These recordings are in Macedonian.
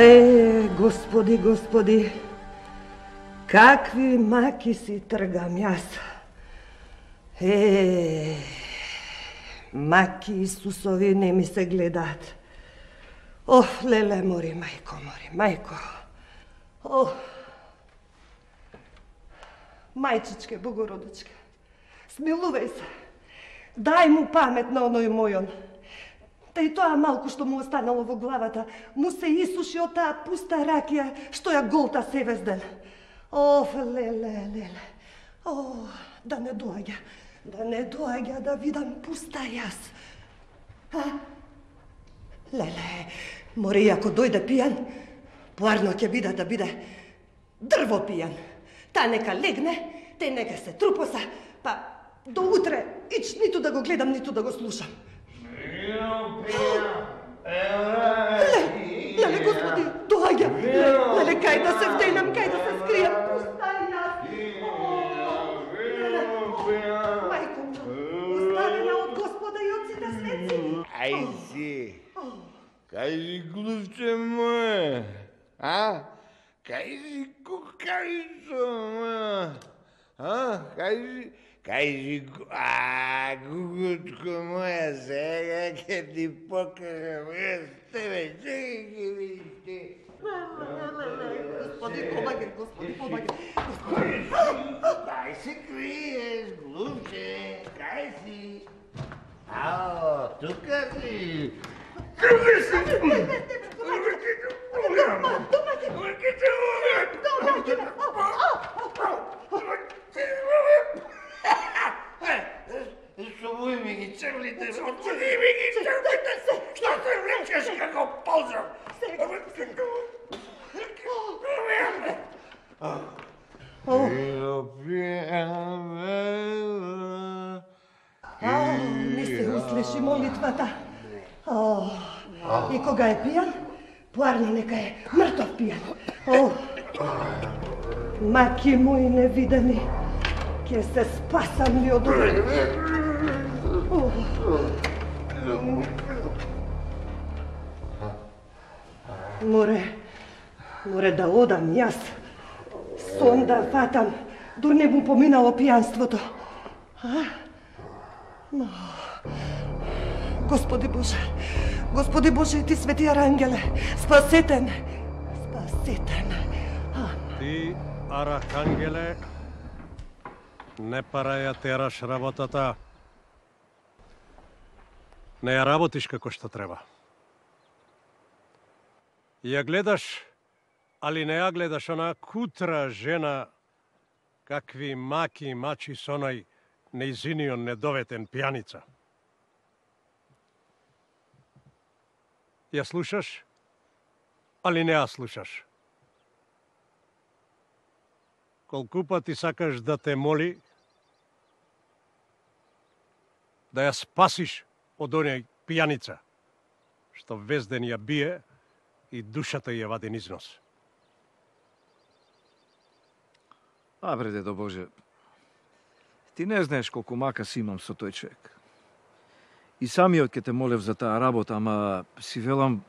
Е, господи, господи, какви маки си тргам јас. Е, маки Исусови не ми се гледаат. Оф, леле, мори, мајко, мори, мајко. Ох, мајчичке, богородичке, смилувај се. Дај му памет на оној мојон. Та и тоа малку што му останало во главата, му се исуши од таа пуста ракија што ја голта севезден. Оф, леле, леле. О, да не доаѓа, да не доаѓа да видам пуста јас. А? Леле, море ако дојде пијан, поарно ќе биде да биде дрво пијан. Та нека легне, те нека се трупоса, па до утре ич ниту да го гледам, ниту да го слушам. Леле, господи, доаѓа. Леле, кај да се вденам, кај да се скријам. Пустай јас. Мајко, оставена од Господа и од сите светци. Ајде, кажи глувче моје, а? Кажи кукавицо моја, а? Кажи, кажи, ку- а, гугутко моја, сега ќе ти покажам, јас тебе, чекай ќе видиш ти. Господи, помагај, Господи, помагај. Кај се криеш, глупче? Кај си? Ао, тука си. Тука си. Што му ми ги чрлите, отводи ми ги чрлите, што се влечеш како ползам? Ао, не се услеши молитвата. И кога е пијан, поарно нека е мртов пијан. О, маки мои невидени, ќе се спасам ли од Море, море да одам јас. Сон да фатам, дур не му поминало пијанството. А? Но... Господи Боже, Господи Боже и ти свети арангеле, спасете ме, спасете ме. Ти, Арахангеле, не пара ја тераш работата. Не ја работиш како што треба. Ја гледаш, али не ја гледаш она кутра жена, какви маки мачи со оној неизиниот недоветен пјаница. Ја слушаш, али не ја слушаш. колку пати сакаш да те моли да ја спасиш од оне пијаница што везден ја бие и душата ја вади низ нос. А, бре, дедо Боже, ти не знаеш колку мака си имам со тој човек. И самиот ке те молев за таа работа, ама си велам,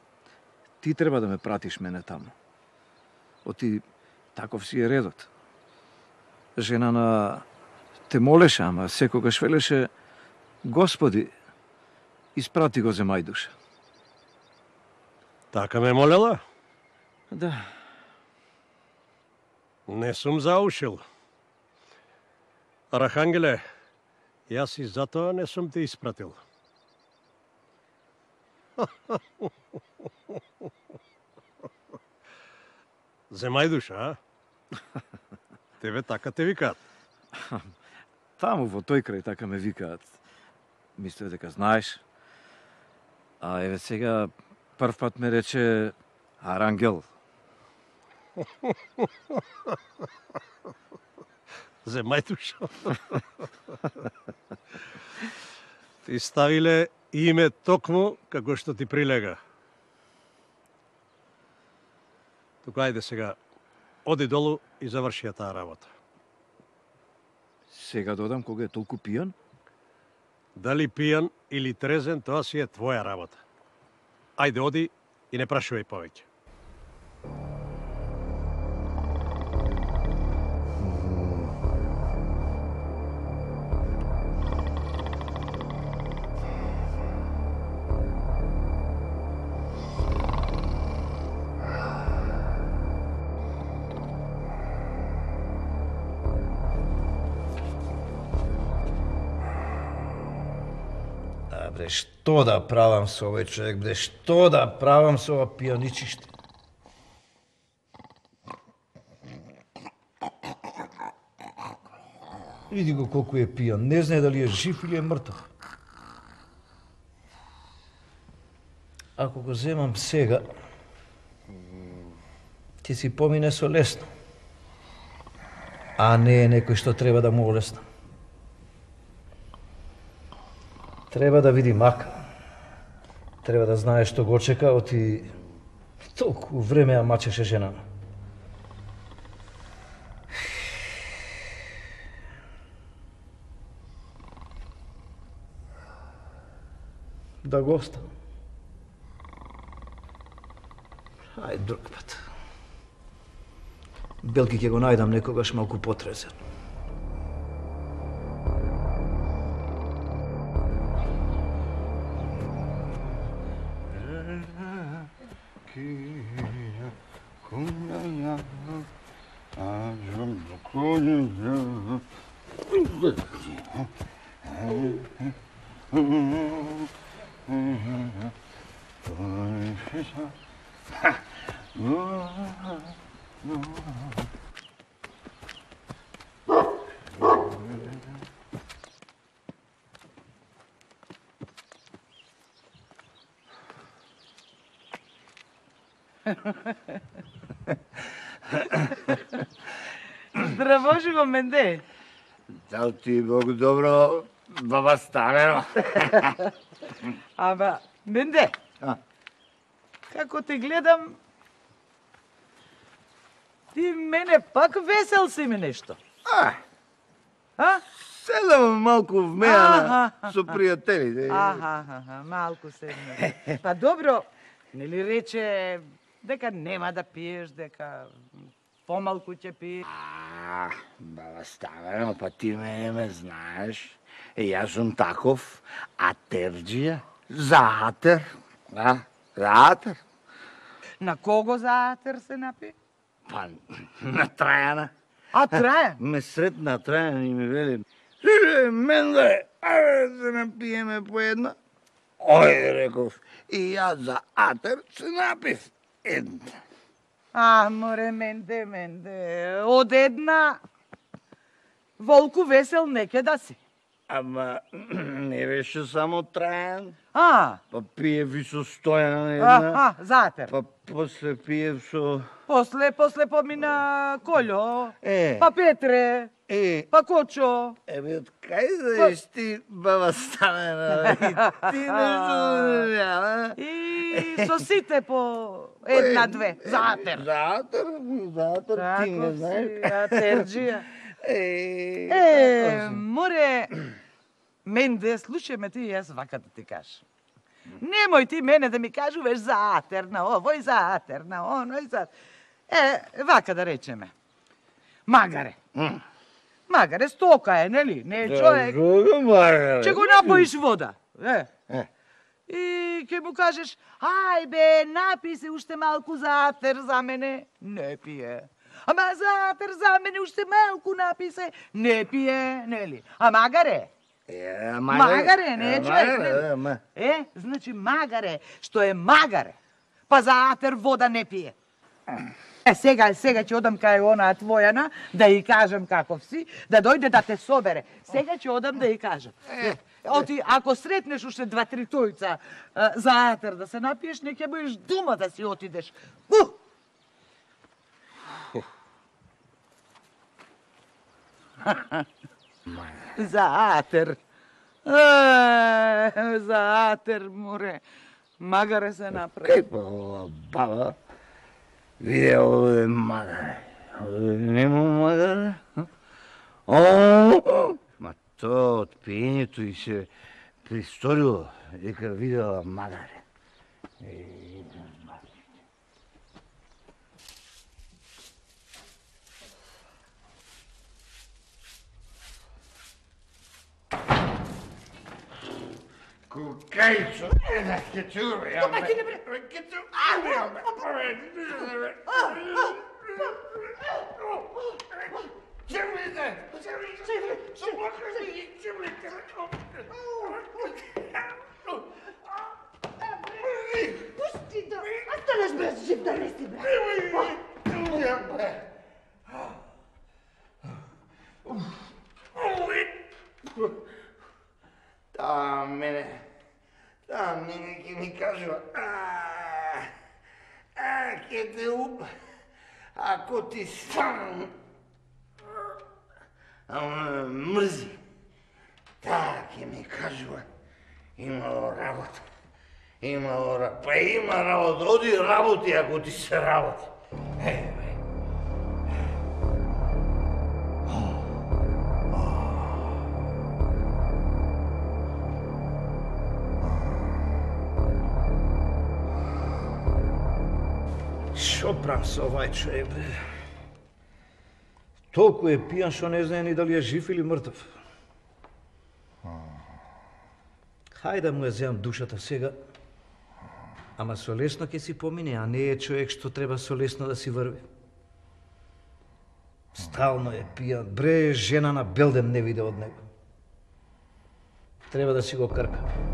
ти треба да ме пратиш мене таму. Оти, таков си е редот. Жена на те молеше, ама секогаш велеше, Господи, испрати го за мајдуша. Така ме молела? Да, Не сум заушил. Архангеле, јас и затоа не сум те испратил. Земај душа, а? Тебе така те викаат. таму во тој крај така ме викаат. Мислев дека знаеш. А еве сега прв пат ме рече Арангел. Земај душа. ти ставиле име токму како што ти прилега. Тука ајде сега, оди долу и заврши ја таа работа. Сега додам кога е толку пијан? Дали пијан или трезен, тоа си е твоја работа. Ајде, оди и не прашувај повеќе. Бре, што да правам со овој човек, бре, што да правам со ова пијаничиште? Види го колку е пијан, не знае дали е жив или е мртов. Ако го земам сега, ти си помине со лесно. А не е некој што треба да му олесна. Треба да види мака. Треба да знае што го чека, оти толку време ја мачеше жена. Да го оставам. Ај друг пат. Белки ќе го најдам некогаш малку потрезен. Ти Бог добро, баба Ставено. Ама, Менде. А? Како те гледам, ти мене пак весел си ми нешто. А, А? седам малку в мејана Аха. со пријателите. Аха, аха, малку седна. Па добро, нели рече дека нема да пиеш, дека помалку ќе пиеш. А, баба Ставено, па ти мене ме знаеш. Е, јас сум таков атерџија, заатер. А, заатер. На кого заатер се напи? Па, на Трајана. А трае. Ме сретна Трајан и ми вели, Слушај, Менде, ајде да се напиеме по една. Ојде, реков. И јас за атер се напив една. А, море, менде, менде, од една волку весел неке да си. Ама не беше само Трајан, А, па пиев и со Стојана една, аха, заатер. па после пиев со... После, после помина Колјо, Е, па Петре, е, па Кочо. Ебе, од кај знаеш ти, баба Станена, и ти не знаеш, И со сите по една-две, заатер. Заатер, заатер, ти не знаеш. си, атерџија. Е, Е, море, Менде, слушај ме ти, јас вака да ти кажам. Немој ти мене да ми кажуваш за атер на овој, за атер на оној, за... Е, вака да речеме. Магаре. Магаре, стока е, нели? Не е човек. Кога мара? Ќе го напоиш вода. Е. Е. И ќе му кажеш, ај бе, напи се уште малку затер за мене. Не пие. Ама затер за мене уште малку напи се. Не пие, нели? А магаре? Е, Магаре, не е човек, Магаре, ма. Е, значи магаре, што е магаре. Па затер вода не пие. Е, сега, сега ќе одам кај онаа твојана, да ја кажам каков си, да дојде да те собере. Сега ќе одам да ја кажам. Е, Оти, ако сретнеш уште два-три тојца за атер да се напиеш, не ќе бидеш дума да си отидеш. Ух! за атер. За атер, море. Магаре се направи. Кај па ова баба? Виде овде магаре. Овде нема магаре? О, тоа од пиењето и се присторило дека видела магаре. Е, Кукајчо, е да ќе чури, ја ме. Ќе чури, Cimrite! Cimrite! Sono così! Cimrite! Pusti to! A to nas brat żywda jest brat! Dammene! Dammene che mi caso! Ah, ah, che te up! A ah, cotistan! Ама мрзи, таа ќе ми кажува, имало работа, имало работа, па има работа, оди работи ако ти се работи. Е. Шо прав со овај човек, бе? Толку е пијан што не знае ни дали е жив или мртв. Хајде да му ја земам душата сега, ама со лесно ќе си помине, а не е човек што треба со лесно да си врви. Стално е пијан, бре, жена на Белден не виде од него. Треба да си го крка.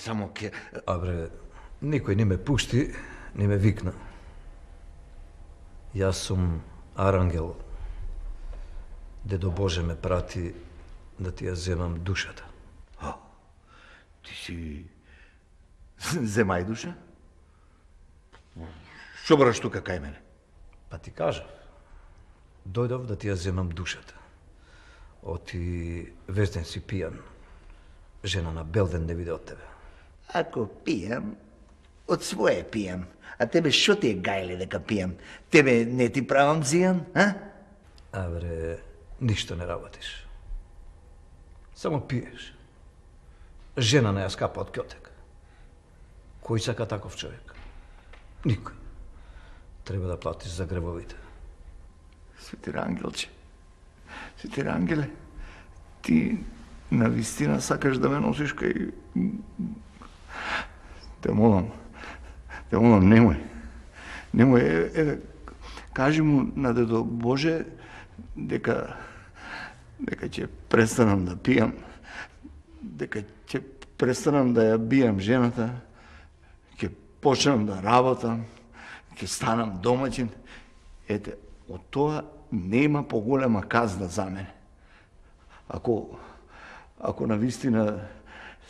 Само ќе... А бре, никој не ме пушти, не ме викна. Јас сум Арангел. Дедо Боже ме прати да ти ја земам душата. Ти си... Земај душа? Што бараш тука кај мене? Па ти кажав. Дојдов да ти ја земам душата. Оти везден си пијан. Жена на Белден не виде од тебе. Ако пијам, од своje пијам. А тебе што ти е гајле дека пијам? Тебе не ти правам зијан, а? А бре, ништо не работиш. Само пиеш. Жена не ја скапа од кјотек. Кој сака таков човек? Никој. Треба да платиш за гревовите. Свети Ангелче, Свети Ангеле, ти на вистина сакаш да ме носиш кај... Те молам, те молам, немој. Немој, е, е, кажи му на дедо Боже дека дека ќе престанам да пијам, дека ќе престанам да ја бијам жената, ќе почнам да работам, ќе станам домаќин. Ете, од тоа нема поголема казна за мене. Ако ако на вистина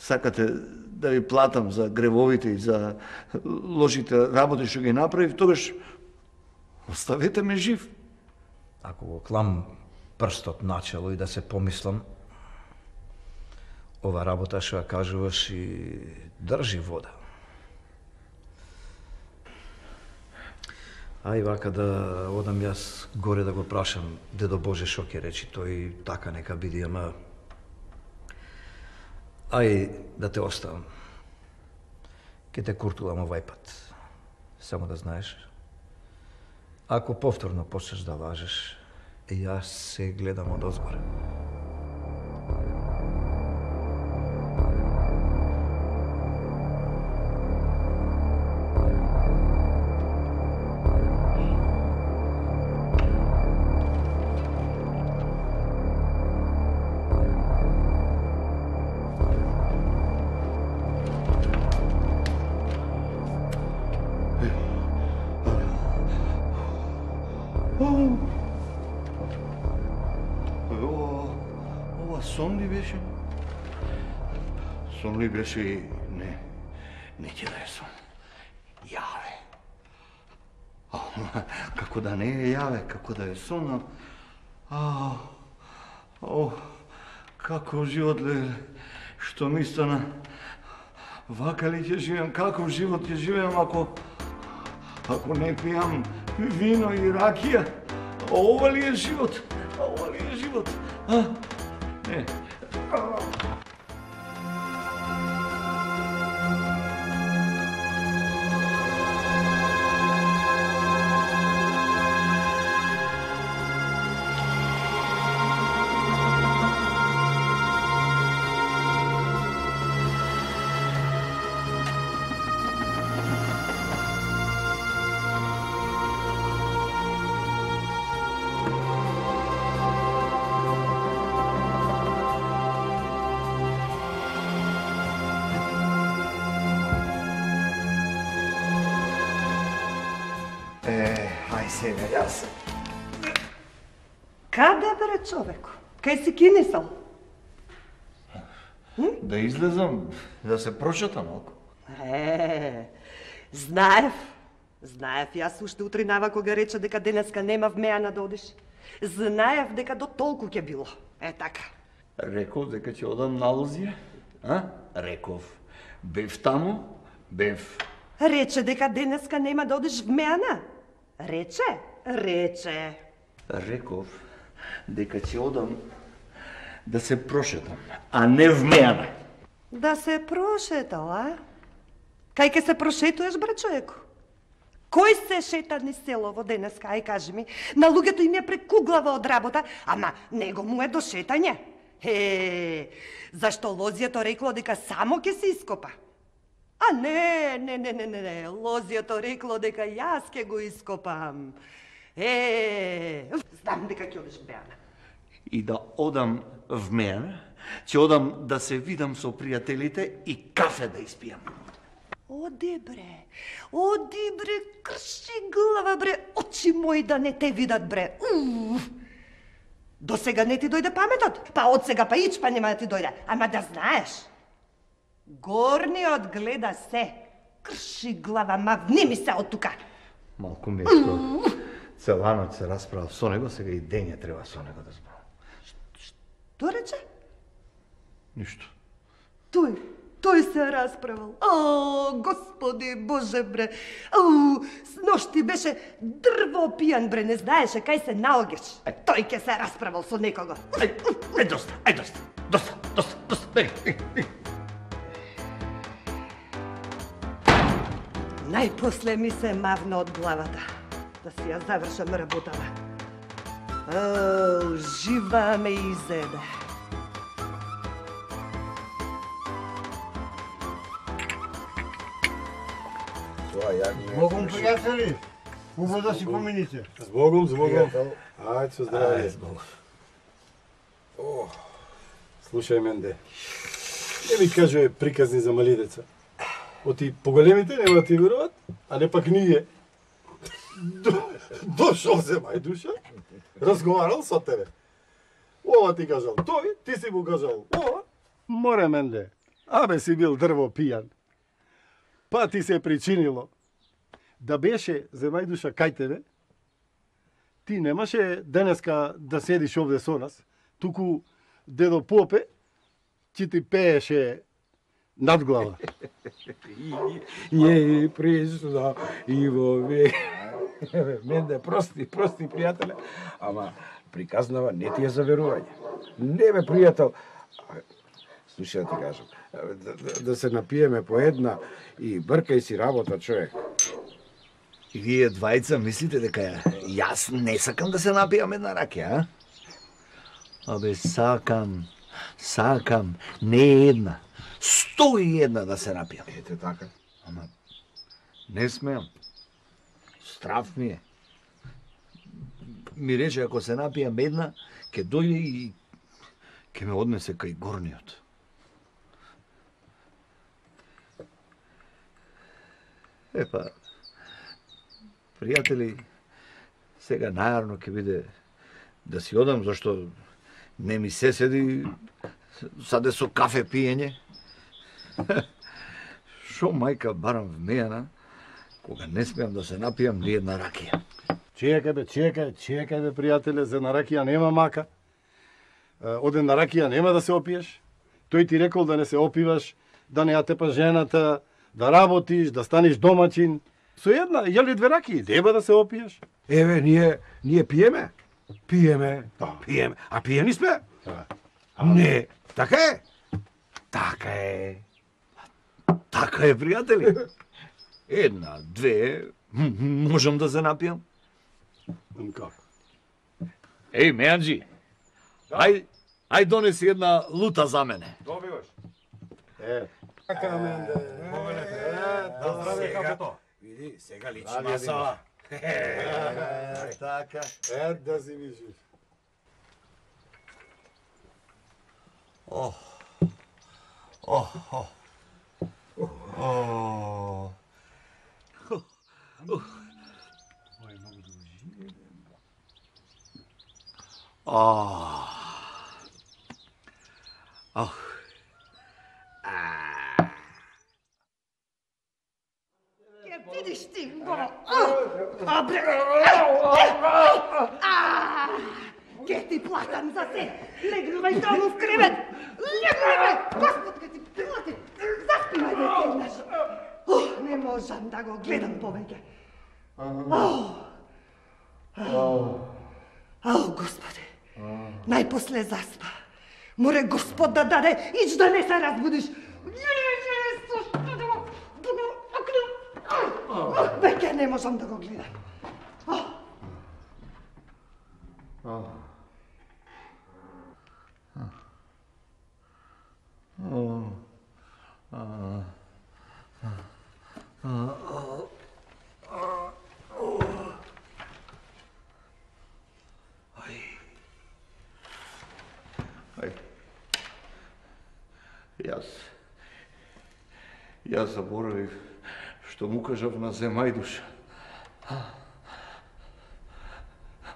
сакате да ви платам за гревовите и за лошите работи што ги направив, тогаш оставете ме жив. Ако го клам прстот начело и да се помислам, ова работа што ја кажуваш и држи вода. Ај вака да одам јас горе да го прашам дедо Боже што ќе речи тој така нека биде, ама Ај да те оставам. Ке те куртувам овај пат. Само да знаеш. Ако повторно почнеш да лажеш, јас се гледам од озгоре. Сон ли беше и не, не ќе да е сон. Јаве. Како да не е јаве, како да е сон, а... А, о, како живот ле, што ми стана. Вака ли ќе живеам, каков живот ќе живеам ако ако не пијам вино и ракија? ова ли е живот? Ова ли е живот? А? Не. Сега, јас. Каде бре човеко? Кај си кинисал? Да излезам, да се прошетам малку. Е, знаев. Знаев јас уште утринава кога рече дека денеска нема вмеана да одиш. Знаев дека до толку ќе било. Е така. Реков дека ќе одам на Лузија, а? Реков. Бев таму, бев. Рече дека денеска нема да одиш вмеана. Рече? Рече. Реков дека ќе одам да се прошетам, а не вмеана. Да се прошетал, а? Кај ке се прошетуваш, бре човеко? Кој се шета низ селово денеска, ај кажи ми? На луѓето им е прекуглава од работа, ама него му е до шетање. Е, зашто лозијето рекло дека само ќе се ископа? А не, не, не, не, не, не, лозијето рекло дека јас ќе го ископам. Е, знам дека ќе одиш беана. И да одам вмеана, ќе одам да се видам со пријателите и кафе да испијам. Оди бре, оди бре, крши глава бре, очи мои да не те видат бре. Уф. До сега не ти дојде паметот, па од сега па ич па нема да ти дојде. Ама да знаеш, горниот гледа се. Крши глава, мавни ми се од тука. Малку што цела ноќ се расправав со него, сега и дење треба со него да зборам. Тоа рече? Ништо. Тој, тој се расправал. О, господи Боже бре. Ау, с ношти беше дрво пијан бре, не знаеше кај се наогеш. Тој ќе се расправал со некого. Ај, ај, доста, ај, доста, доста, доста, доста, беги, Најпосле ми се мавна од главата. Да си ја завршам работава. О, жива ме изеде. Збогом, пријатели! Убаво да си помините. Збогом, збогом. Пријател. Ајде со здравје. збогом. Слушај менде. Не ми кажуве приказни за мали деца. Оти поголемите нема да ти веруват, а не пак ние. Дошол се мај душа, разговарал со тебе. Ова ти кажал тој, ти си му кажал ова. Море менде, абе си бил дрво пијан. Па ти се причинило да беше земај душа кај тебе, ти немаше денеска да седиш овде со нас, туку дедо Попе ќе ти пееше над глава. Ја пришла и во век. Менде, прости, прости, пријателе, ама приказнава не ти е за верување. Не бе, пријател, слушай да ти кажам, да, да, да се напиеме по една и бркај си работа, човек. И вие двајца мислите дека јас не сакам да се напијам една ракија, а? Абе, сакам, сакам, не една, сто и една да се напијам. Ете така. Ама, не смеам. Страф ми е. Ми рече, ако се напијам една, ќе дојде и ќе ме однесе кај горниот. Епа, пријатели, сега најарно ќе биде да си одам, зашто не ми се седи саде со кафе пиење. Шо мајка барам вмејана, кога не смеам да се напијам ни една ракија. Чекај бе, чекај, чекај бе, пријателе, за на ракија нема мака. Оден на ракија нема да се опиеш. Тој ти рекол да не се опиваш, да не ја тепаш жената, да работиш, да станеш домачин. Со една или две ракии нема да се опиеш. Еве, ние, ние пиеме. Пиеме, пиеме. А пиени сме? Не, така е. Така е. Така е, пријатели. Една, две, можам да се напијам. Како? Еј, Меанджи, ај, ај донеси една лута за мене. Е, така менде. Да здраве капето. Види, сега личи Дали, маса. Е, така. Е, да си ах, Ќе видиш ти го. А, бре. Ќе ти платам за се. Легнувај таму в кревет. Легнувај. Господ ќе ти плати. Заспивај веќе еднаш. Ох, не можам да го гледам повеќе. Ау. Ау, Ау, Господи. Најпосле заспа. Море Господ да даде, ич да не се разбудиш. Јесус, да да Веќе не можам да го гледам. Ај. Јас Јас заборавив што му кажав на Земајдуш.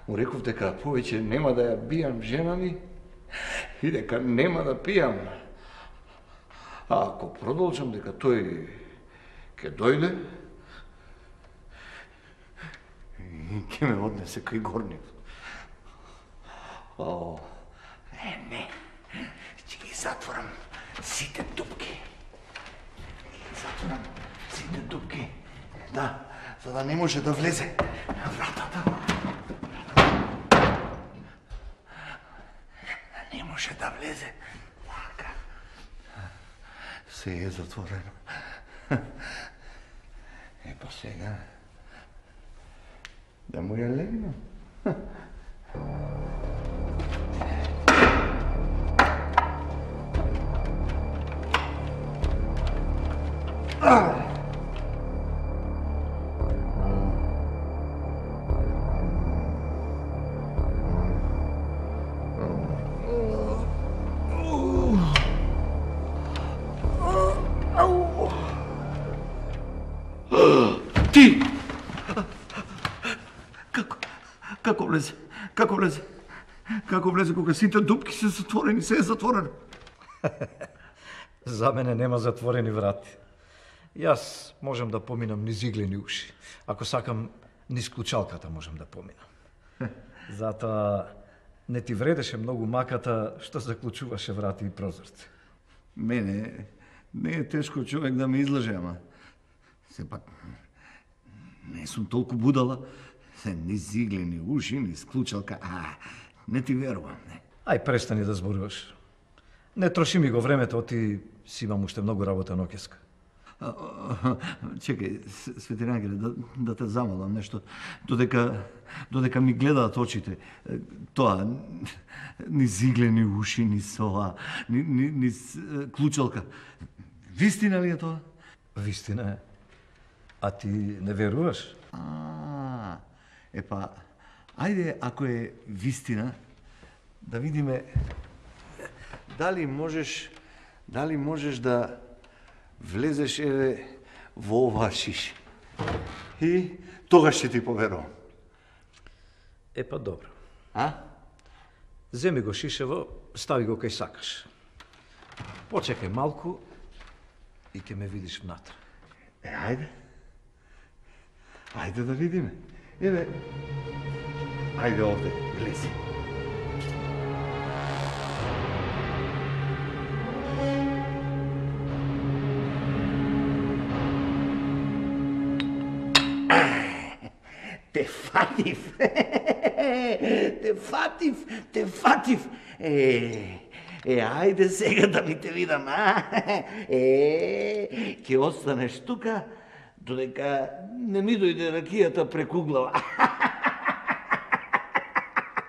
Му реков дека повеќе нема да ја бијам жена ми и дека нема да пијам. А ако продолжам дека тој ќе дојде, ќе ме однесе кај горнив. О, е, не, ќе ги затворам сите тука. Ќе ги затворам тупки. Да, за да не може да влезе на вратата. Не може да влезе. Така. Се е затворено. Е, па сега... Да му ја легна. Ah! Како влезе? Како влезе кога сите дупки се затворени, се е затворено? За мене нема затворени врати. Јас можам да поминам низ иглени уши. Ако сакам, низ клучалката можам да поминам. Затоа не ти вредеше многу маката што заклучуваше врати и прозорци. Мене не е тешко човек да ме излаже, ама сепак не сум толку будала. Ни зиглени уши, ни склучалка, а не ти верувам, не. Ај престани да зборуваш. Не троши ми го времето, оти си имам уште многу работа ноќеска. А, а, Чекај, С- Свети Ангеле, да, да те замалам нешто. Додека, додека ми гледаат очите, тоа, ни зиглени уши, ни сова, ни, ни, ни клучалка. Вистина ли е тоа? Вистина е. А ти не веруваш? А, е па, ајде, ако е вистина, да видиме дали можеш, дали можеш да влезеш еве во оваа шиша. И тогаш ќе ти поверувам. Е па добро. А? Земи го шишево, стави го кај сакаш. Почекај малку и ќе ме видиш внатре. Е, ајде. Ајде да видиме. Еве, ајде овде, влези. Те фатив. те фатив, те фатив. Е, е, ајде сега да ми те видам, а? Е, ќе останеш тука, додека не ми дојде ракијата преку глава.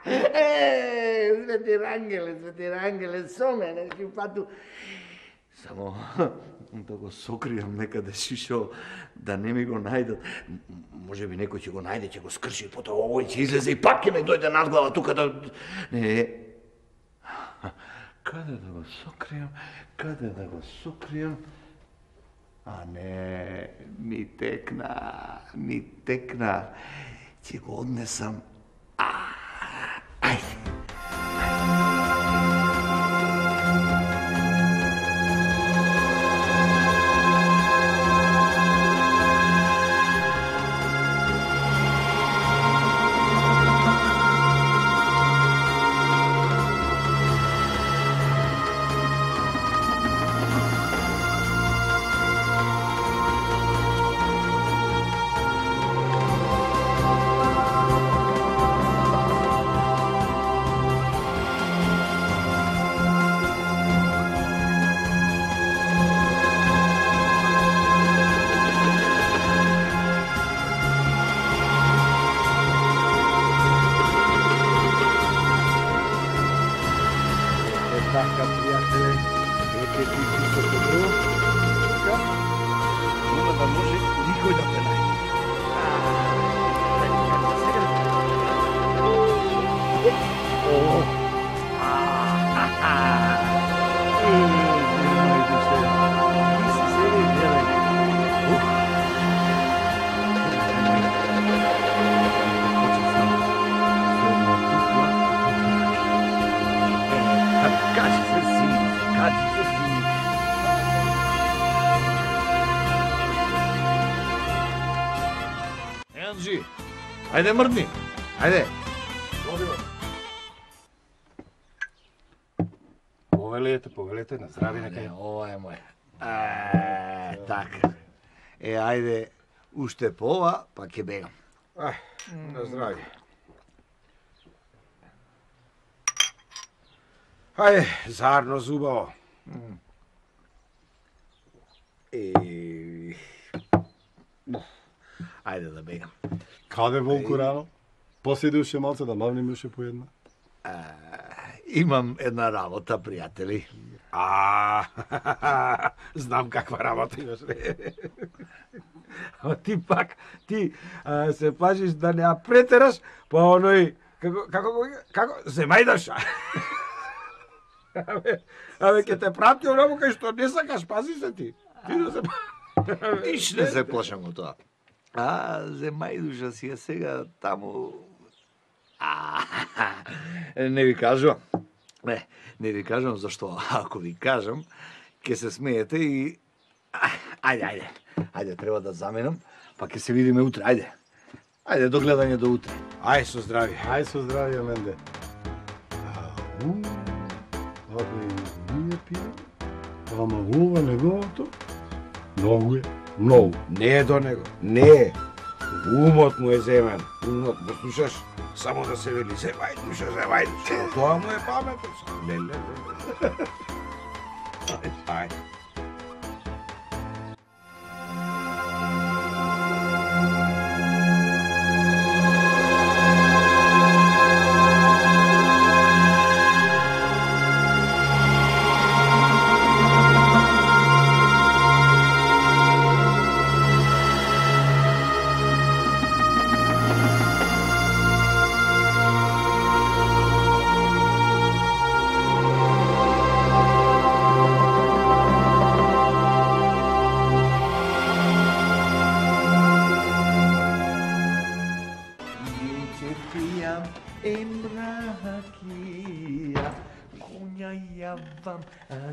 Е, свети рангеле, свети рангеле, со мене, ќе пату. Само да го сокријам некаде шишо, да не ми го најдат. Може би некој ќе го најде, ќе го скрши, потоа овој ќе излезе и пак ќе ме дојде над глава тука да... Не, Каде да го сокријам? Каде да го сокријам? А не, ми текна, ми текна. Ќе го однесам. А, ајде. Енджи, ајде мрдни. Ајде. Повелете, повелете, на здрави нека Не, ова е мој. Е, така. Е, ајде, уште по ова, па ќе бегам. Ај, на здравје. Ајде, зарно зубаво. Е... Ајде да бегам. Каде волку рано? Поседи уште малце да мавнеме уште по една. Имам една работа, пријатели. А, знам каква работа имаш. Ама ти пак, ти а, се пажиш да не ја претераш, па оној, како, како, како, земајдаш. Абе, абе, ке те прати онамо кај што не сакаш, пази се ти. Ти да се... Иш не се плашам од тоа. А, земајдуша си е сега таму... А, не ви кажувам. Не, не ви кажувам зашто ако ви кажам, ќе се смеете и... Ајде, ајде. Ајде, треба да заменам, па ќе се видиме утре, ајде. Ајде, до гледање до утре. Ај со здрави. Ај со здравје, Менде. Ау, Ако и ние пием, ама ова неговото, многу е, многу. Не е до него. Не е. Умот му е земен. Умот го слушаш, само да се вели земај душа, земај душа. Тоа му е паметен. Леле, леле. Ај. Vince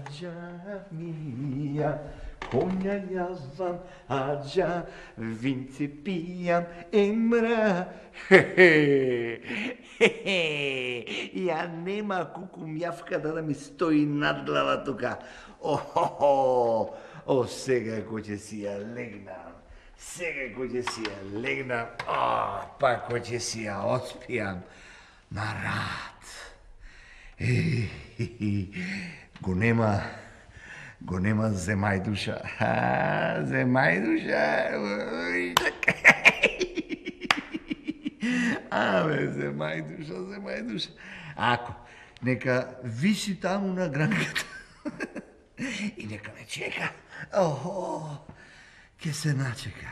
ađa mija. Konja javam ađa, vince pijam emra. Хе-хе, хе-хе, ја нема кукумјавка да, да ми стои над глава тука. О-хо-хо, о сега кој ќе си ја легнам. Сега кој ќе си ја легнам, а, па кој ќе си ја отспијам на рад. Е, го нема, го нема земај душа. А, земај душа. аве. Абе, земај душа, земај душа. Ако, нека виси таму на гранката. И нека ме чека. Охо, ке се начека.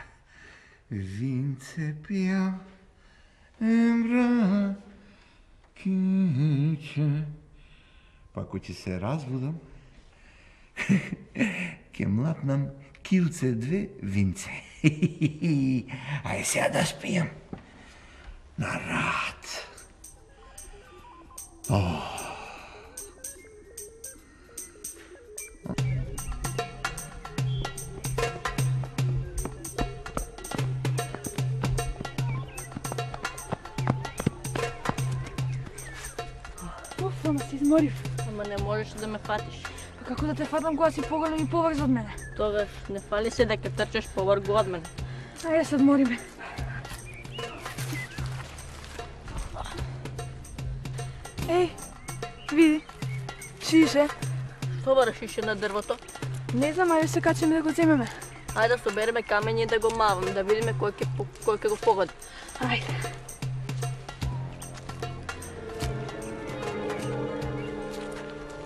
Винце пија, ембра, киче. Па ако ќе се разбудам, ќе млатнам килце две винце. Ај сега да спијам. На рад. Уф, ама се изморив. Ама не можеш да ме фатиш. А како да те фатам кога си поголем и поврз од мене? Тогаш не фали се дека трчаш повргу од мене. Ајде се одмориме. Еј, види, шише. Што бараш ише на дрвото? Не знам, ајде се качеме да го земеме. Ајде да собереме камења и да го мавам, да видиме кој ќе по- кој ќе го погоди. Ајде.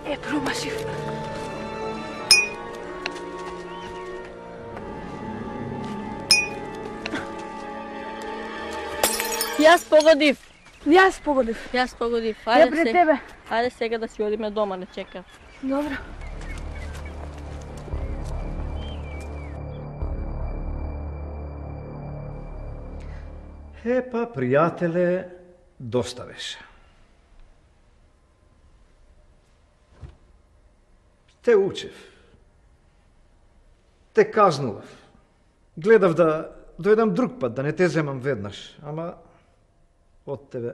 Е, промашив. Јас погодив. Јас погодив. Јас погодив. Ајде пред се- тебе. Ајде сега да си одиме дома, не чека. Добро. Епа, пријателе, доста беше. Те учев. Те казнував. Гледав да дојдам друг пат, да не те земам веднаш, ама од тебе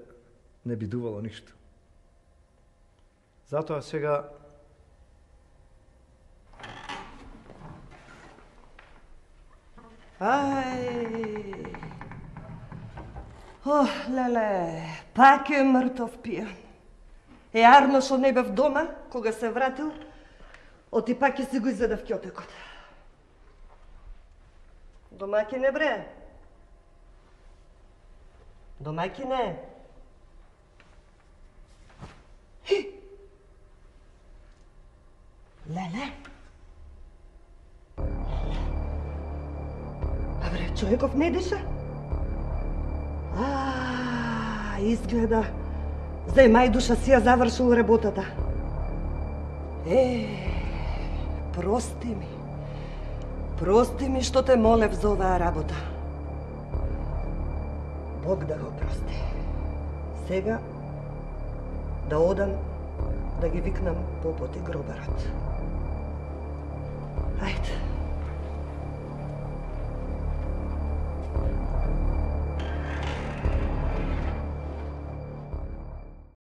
не бидувало ништо. Затоа сега Ај. Ох, леле, пак е мртов пијан. Е, арно што не бев дома, кога се вратил, оти пак ќе си го изведав кјотекот. Домаќине, бре. Домаќине. Хи! Леле. А бре, човеков не диша? А, изгледа. Зај мај душа си ја завршил работата. Е, прости ми. Прости ми што те молев за оваа работа. Бог да го прости. Сега да одам да ги викнам попот и гробарот. Ајде.